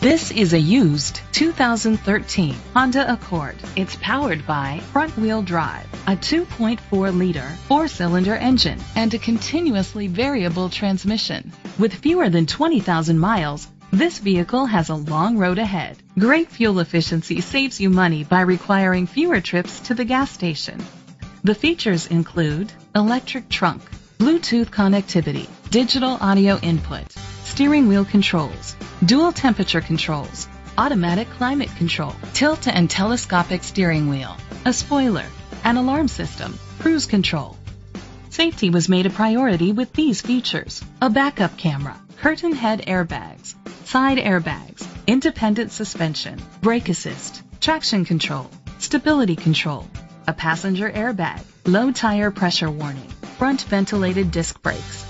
This is a used 2013 Honda Accord. It's powered by front-wheel drive, a 2.4-liter four-cylinder engine, and a continuously variable transmission. With fewer than 20,000 miles, this vehicle has a long road ahead. Great fuel efficiency saves you money by requiring fewer trips to the gas station. The features include electric trunk, Bluetooth connectivity, digital audio input, steering wheel controls, dual temperature controls, automatic climate control, tilt and telescopic steering wheel, a spoiler, an alarm system, cruise control. Safety was made a priority with these features. A backup camera, curtain head airbags, side airbags, independent suspension, brake assist, traction control, stability control, a passenger airbag, low tire pressure warning, front ventilated disc brakes.